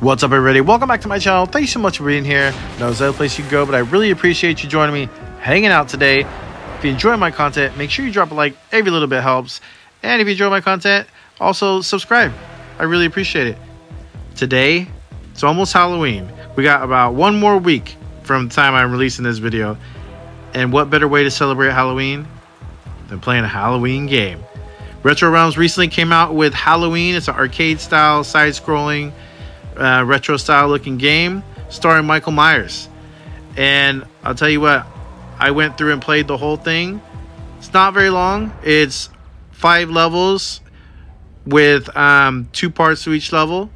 What's up everybody? Welcome back to my channel. Thank you so much for being here. No other place you can go, but I really appreciate you joining me, hanging out today. If you enjoy my content, make sure you drop a like. Every little bit helps. And if you enjoy my content, also subscribe. I really appreciate it. Today, it's almost Halloween. We got about one more week from the time I'm releasing this video. And what better way to celebrate Halloween than playing a Halloween game? Retro Realms recently came out with Halloween. It's an arcade style, side scrolling, uh, retro style looking game starring Michael Myers. And I'll tell you what, I went through and played the whole thing. It's not very long, it's five levels with um, two parts to each level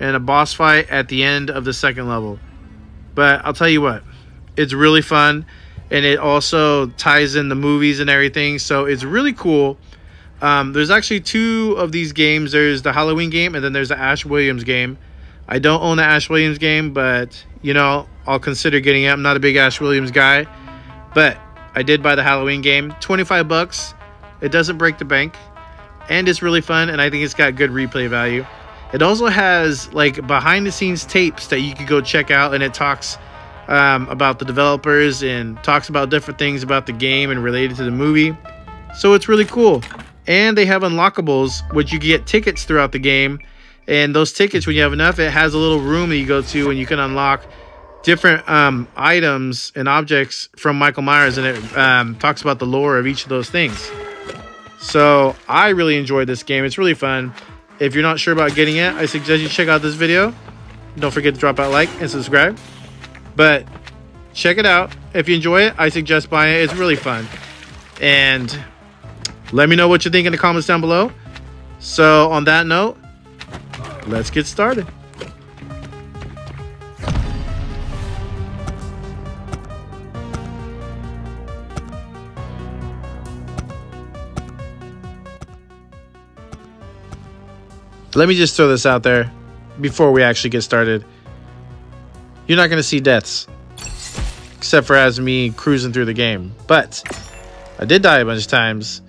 and a boss fight at the end of the second level. But I'll tell you what, it's really fun and it also ties in the movies and everything. So it's really cool. Um, there's actually two of these games. There's the Halloween game and then there's the Ash Williams game. I don't own the Ash Williams game, but you know, I'll consider getting it. I'm not a big Ash Williams guy, but I did buy the Halloween game. 25 bucks. It doesn't break the bank and it's really fun and I think it's got good replay value. It also has like behind the scenes tapes that you could go check out and it talks um, about the developers and talks about different things about the game and related to the movie. So it's really cool. And they have unlockables, which you get tickets throughout the game and those tickets, when you have enough, it has a little room that you go to and you can unlock different um, items and objects from Michael Myers. And it um, talks about the lore of each of those things. So I really enjoyed this game. It's really fun. If you're not sure about getting it, I suggest you check out this video. Don't forget to drop a like and subscribe. But check it out. If you enjoy it, I suggest buying it. It's really fun. And let me know what you think in the comments down below. So on that note, let's get started. Let me just throw this out there before we actually get started. You're not going to see deaths, except for as me cruising through the game. But I did die a bunch of times.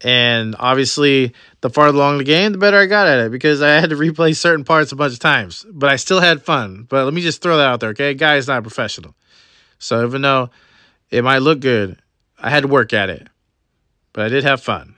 And obviously, the farther along the game, the better I got at it because I had to replay certain parts a bunch of times. But I still had fun. But let me just throw that out there, okay? Guy is not a professional. So even though it might look good, I had to work at it. But I did have fun.